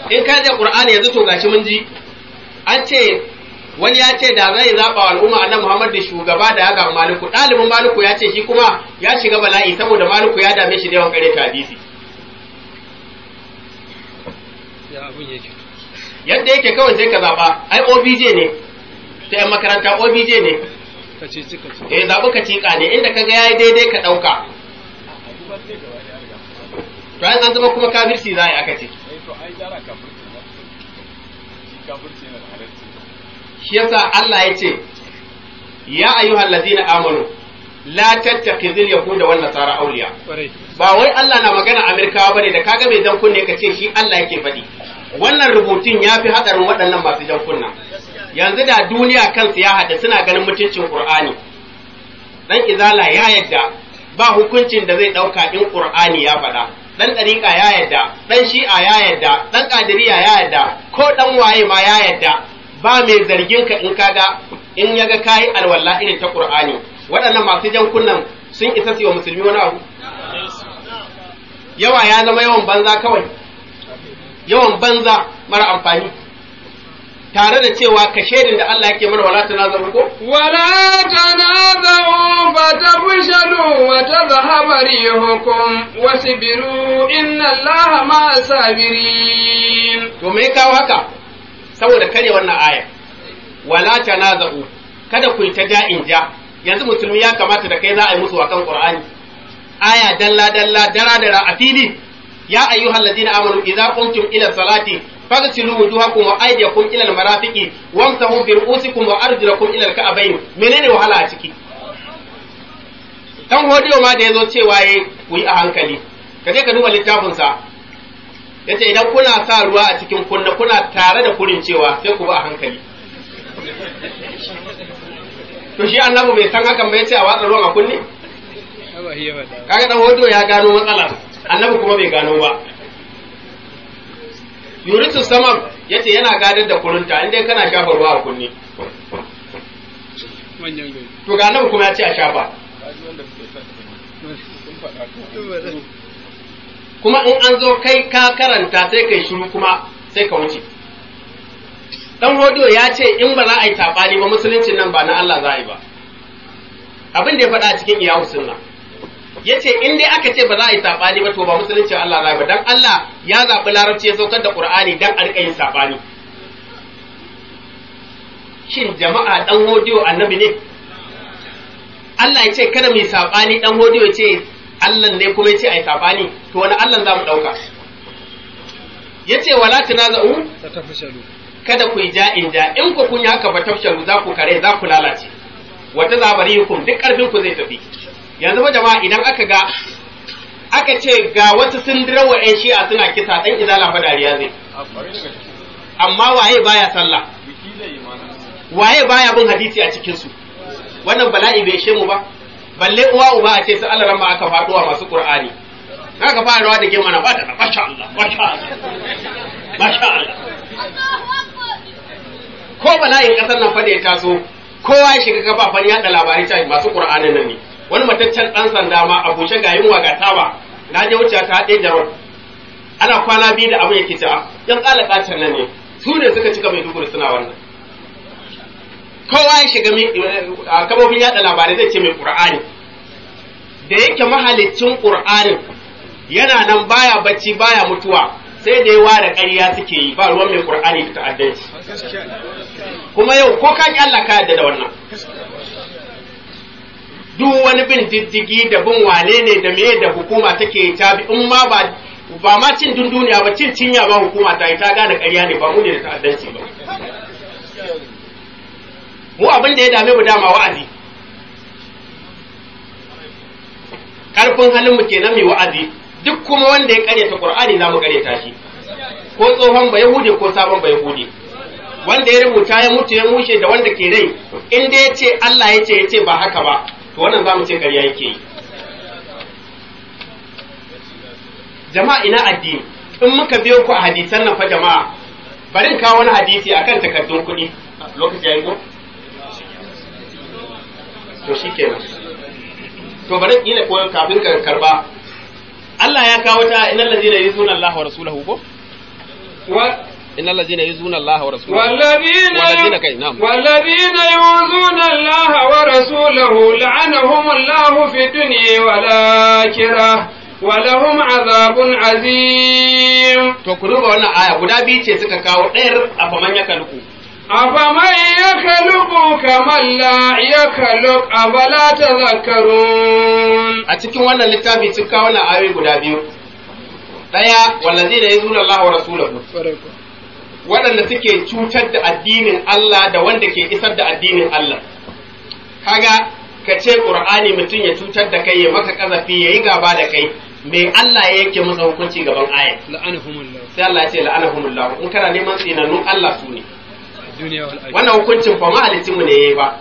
In ka je Qur'ani yanzu to gashi mun ji. An ce wani ya ce da zai zaba wa al'umma annabi Muhammad da shugaba da ya ga Maliku. Dalibin Maliku ya ce shi kuma ya shiga bala'i saboda Maliku ya dame shi da yawan kare hadisi. Ya abun yake. Yadda yake kawai sai ka zaɓa. Ai obj ne. Ta yan makaranta obj ne. Eh zaɓi ka tika ne. Inda ka ga yayi daidai ka ɗauka. To an zama kuma kafirci za a yi aka ce shi yasa Allah ya ce ya ayyuhal ladina amanu la tattakhidhul yahuda wan nasara awliya. Ba wai Allah na magana Amerikawa ba ne da kaga mai jan kunne ka ce shi Allah yake faɗi. Wannan rubutun ya fi haɗarin waɗannan masu jan kunna yanzu da duniya kansu ya haɗa suna ganin mutuncin Qur'ani dan izala ya yadda ba hukuncin da zai ɗauka in Qur'ani ya faɗa. Dan ɗariƙa ya yadda dan shi'a ya yadda dan ƙadiriya ya yadda ko dan waye ma ya yadda ba mai zargin ka in kaga in yaga kayi alwala irin ta Qur'ani. Waɗannan masu jan kunnan sun isa su wa musulmi wani abu? Yawa ya zama yawan banza kawai. Yawan banza mara amfani. tare da cewa ka shaidin da Allah yake mana wala tanazaru ko? Wala tanazaru fa tabshalu wa tadhhaba rihukum wasbiru inna Allah ma sabirin. To me ka haka? Saboda kare wannan aya. Wala tanazaru kada ku yi ta ja'in ja. Yanzu musulmi ya kamata da kai za a yi musu wakan qur'ani. Aya dalla dalla dara dara a fili. Ya ayyuhal ladina amanu idza qumtum ila salati faghsilu wujuhakum wa aydiyakum ila al-marafiqi wamsahu bi ru'usikum wa arjulakum ila al-ka'bayn menene wahala a ciki dan hodiyo ma da ya zo cewa yayi ku yi a hankali ka je ka duba littafin sa ya ce idan kuna sa ruwa a cikin kunna kuna tare da kurin cewa sai ku ba a hankali to shi annabi bai san hakan ba ya ce a watsa ruwan a kunne kaga dan hodiyo ya gano matsalar annabi kuma bai gano ba yuritu samam ya ce yana gadar da kurunta inda kana shafa ruwa a gari to ga annabi kuma ya ce a shafa. Kuma in an zo kai ka karanta sai kai shiru kuma sai ka wuce. Dan hodiyo ya ce in ba za a yi tabani ba musuluncin nan ba na Allah za a yi ba. Abin da ya faɗa a cikin iyawu sunna. Ya ce in dai aka ce ba za a yi saɓani ba to ba musuluncin Allah za a yi ba. Dan Allah ya zaɓi larabci ya saukar da Qur'ani dan a riƙa yin saɓani shin jama'a dan hodiyo annabi ne? Allah ya ce kada mu yi saɓani dan hodiyo ya ce Allah ne kuma ya ce a yi saɓani to wani Allah za mu ɗauka? Ya ce wala tunaza'u ta tafashalu kada ku yi ja'in ja. In ku kun yi haka ba tafshalu za ku kare za ku lalace. Wata zabari hukum duk ƙarfin ku zai tafi. Yanzu ba jama'a idan aka ga aka ce ga wasu sun dirawa ƴan shi'a suna kisa dan izala fa dariya zai. Amma waye baya sallah? Waye baya bin hadisi a cikin su wannan bala'i bai ishe mu ba. Balle uwa uba a ce su Allah ma aka faɗuwa masu qur'ani. Haka fara rawa da girma na ba ta masha Allah masha Allah masha Allah. Ko bala'in ƙasar nan fa da ya taso kowa ya shiga kafafen yada labarai ta masu qur'anin nan ne. Wani mataccen dan sanda ma a bushe ga yunwa ga taba. Na je wuce ta haɗe da ana kwana biyu da abu yake cewa yan ƙalaƙacin nan ne. Su ne suka cika mai duguri suna wannan. Kowa ya shiga a kafofin yada labarai zai ce mai qur'ani. Da yake mahalicin qur'anin yana nan baya bacci baya mutuwa sai da yawa da ƙarya suke yi ba ruwan mai qur'ani da ta'addanci. Kuma yau ko ka ki Allah ka yarda da wannan. Duk wani bin diddigi da bin wane ne da meye da hukuma take ta bi in ma ba ba ma cin dunduniya ba cin cinya ba hukuma ta yi ta gane ƙarya ne ba mu ne da ta'addanci ba. Mu abin da ya dame mu dama wa'azi. Karfin halin mu kenan mai wa'azi. Duk kuma wanda ya karyata qur'ani za mu karyata shi. Ko tsohon ba yahudi ko sabon ba yahudi wanda ya rubuta ya mutu ya mushe da wanda ke rai in dai ya ce Allah ya ce ya ce ba haka ba. To wannan za mu ce ƙarya yake yi. Jama'a ina addini? In muka biyo ku a hadisan nan fa jama'a bari in kawo wani hadisi akan takardun kuɗi. Lokaci ya yi ko? To shikenan. To bari kila ko kafin ka karɓa Allah ya kawo ta innal ladina yuzuna Allah wa rasulahu ko? إن الذين يؤذون الله ورسوله والذين والذين كي نعم والذين يؤذون الله ورسوله لعنهم الله في الدنيا والآخرة ولهم عذاب عظيم عليم to ku duba wannan aya guda biyu ce suka kawo ɗayar a faman ya kalku أفمن يخلق كمن لا يخلق أفلا تذكرون a cikin wannan littafi sun kawo na ayoyi guda biyu ɗaya wallazi da ya zuna Allah wa rasulahu Kwarai kuwa. waɗanda suke cutar da addinin Allah da wanda ke isar da addinin Allah. Kaga ka ce Qur'ani mutum ya cutar da kai ya maka kazafi ya yi gaba da kai me Allah ya yake masa hukunci gaban aya? Sai Allah ya ce la'anahumullah in kana neman tsinannun Allah su ne. Wannan hukuncin fa mahalicinmu ne yayi ba.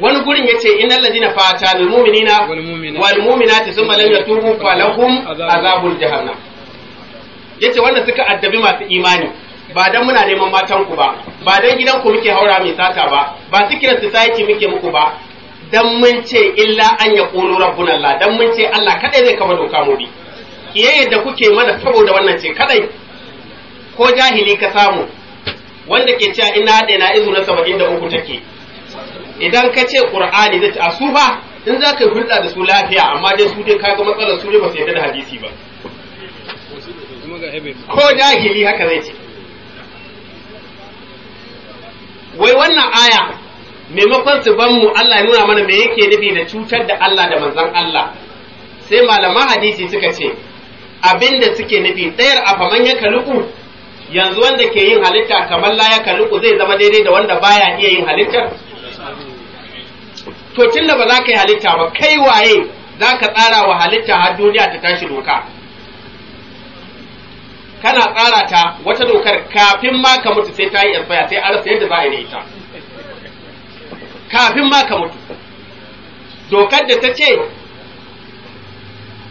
Wani gurin ya ce innal ladina fata lil mu'minina Wal mu'minat. wal mu'minati thumma lam yatubu falahum azabul jahannam. Ya ce wanda suka addabi masu imani ba dan muna neman matan ku ba ba dan gidan ku muke haura mai sata ba ba secret society muke muku ba dan mun ce illa an yaqulu rabbuna Allah dan mun ce Allah kadai zai kama doka mu bi. Kiyaye da kuke mana saboda wannan ce kadai. Ko jahili ka samu wanda ke cewa ina haɗe na izu na saba'in da uku take. Idan ka ce ƙur'ani zai ce a su fa in za ka hulɗa da su lafiya amma dai su dai kaga matsalar su dai ba su yarda da hadisi ba. Ko jahili haka zai ce. Wai wannan aya maimakon su ban mu Allah ya nuna mana me yake nufi da cutar da Allah da manzon Allah. Sai malaman hadisi suka ce abin da suke nufi ɗayar a faman ya kaluku yanzu wanda ke yin halitta kamar la ya kaluku zai zama daidai da wanda baya iya yin halittar? To tunda ba za ka yi halitta ba kai waye za ka tsara wa halitta har duniya ta tashi doka? Kana tsara ta wata dokar kafin ma ka mutu sai ta yi expire sai an rasa yadda za a yi da ita. Kafin ma ka mutu. Dokar da ta ce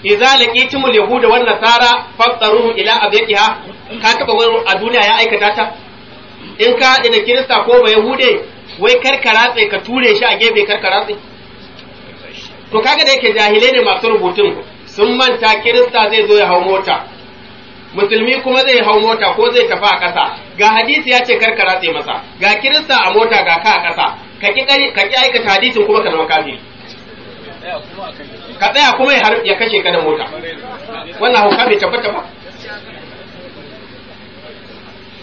idza laqitumul yahuda wan nasara faqtaruhu ila abiqiha ka taba wani a duniya ya aikata ta? In ka da kirista ko ba yahude wai karkara tsaye ka ture shi a gefe karkara tsaye to kaga da yake jahilai ne masu rubutun sun manta kirista zai zo ya hau mota. Musulmi kuma zai hau mota ko zai tafi a ƙasa. Ga hadisi ya ce kar ka ratse masa. Ga kirista a mota ga ka a ƙasa. Ka ki aikata hadisin kuma ka zama kafiri. Ka tsaya kuma ya kashe ka da mota. Wannan hauka bai tabbata ba.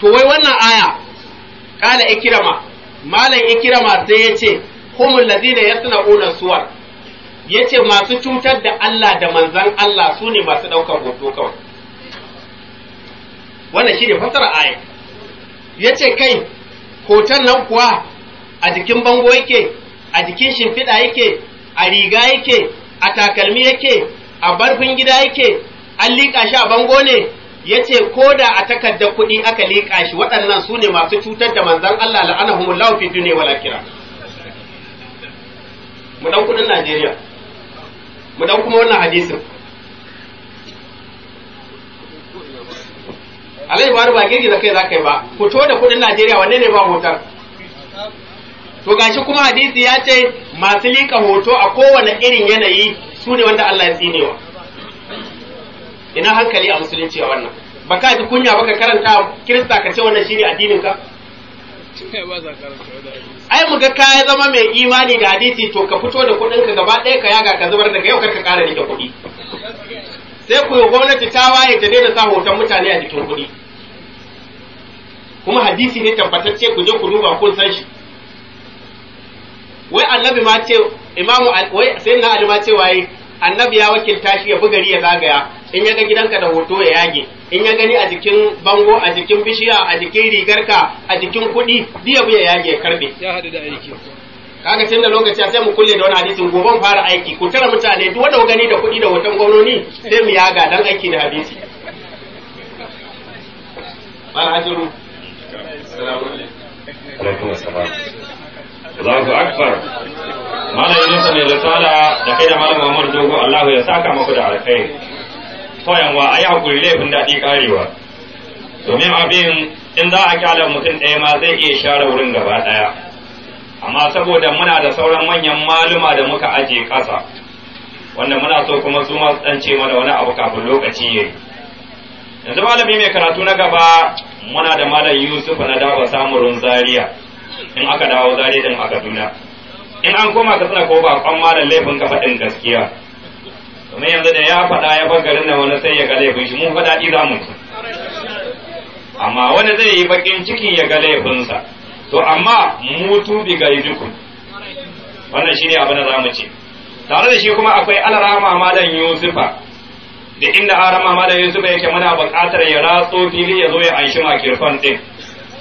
To wai wannan aya kala ikirama malam ikirama sai ya ce humul ladina yasna'una suwar. Yace masu cutar da Allah da manzan Allah su ne masu ɗaukar hoto kawai. Wannan shi ne fasara aya. Ya ce kai hoton nan kuwa a jikin bango yake a jikin shimfiɗa yake a riga yake a takalmi yake a barfin gida yake an liƙa shi a bango ne. Ya ce ko da a takardar kuɗi aka liƙa shi waɗannan su ne masu cutar da manzan Allah la'anahumullahu fi dunya wal akhirah. Mu dan kuɗin Najeriya. Mu dan kuma wannan hadisin. Alai ba ba girgiza kai za ka ba. Fito da kuɗin Najeriya wanne ne ba hoton? To gashi kuma hadisi ya ce masu lika hoto a kowane irin yanayi su ne wanda Allah ya tsinewa. Ina hankali a musulunci a wannan? Ba ka ji kunya ba ka karanta kirista ka ce wannan shine addinin ka ai mu ga ka ya zama mai imani da hadisi to ka fito da kuɗin ka gaba ɗaya ka yaga ka zubar daga yau kar ka ƙara riƙe kuɗi. Sai ku yi gwamnati ta waye ta daina sa hoton mutane a jikin kuɗi. Kuma hadisi ne tabbatacce ku je ku duba kun san shi. Wai annabi ma ce imamu wai sai na ma ce waye annabi ya wakilta shi ya bugari ya zagaya. In ya ga gidanka da hoto ya yage. In ya gani a jikin bango a jikin bishiya a jikin rigarka a jikin kuɗi biya biya yage ya karɓe Ya haɗu da aiki. Kaga tun da lokaci sai mu kulle da wani hadisin goben fara aiki. Ku tara mutane duk wanda gani da kuɗi da hoton gwamnoni sai mu yaga dan aiki da hadisi. Mal alaikum. Allahu akbar. Ne da kai da Malam Muhammad ya saka muku da ayi haƙuri laifin daɗi karewa domin abin in za a kyala mutum ɗaya ma zai iya share wurin gaba ɗaya. Amma saboda muna da sauran manyan maluma da muka aje ƙasa wanda muna so kuma su ma ɗan ce mana wani abu kafin lokaci yayi. Yanzu malami mai karatu na gaba muna da malam Yusuf na dawo samun zaria. In aka dawo zaria din a Kaduna. In an koma ka tsina ko ba kwan malam laifin ka faɗin gaskiya. Domin yanzu da ya faɗa ya bar garin da wani sai ya ga laifin shi mun faɗa ɗi mu amma wani zai yi bakin ciki ya ga laifinsa. To amma mutu bi gaidukum wannan shine abin da za mu ce. Tare da shi kuma akwai alarama malam yusufa. Da inda arama malam yusufa yake muna buƙatar ya ratso fili ya zo ya anshi makirfan din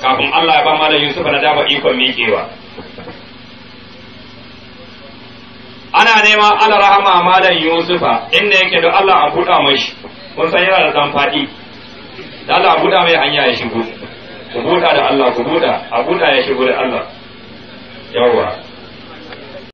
kafin Allah ya ba malam yusufa na dama ikon miƙewa. Ana neman alarama malam yusufa inda yake da Allah a buɗa mashi. Kun san yana da dan faɗi. Da Allah a buɗa mai hanya ya shigo. Ku buɗa da Allah ku buɗa a buɗa ya shigo da Allah. Yawwa.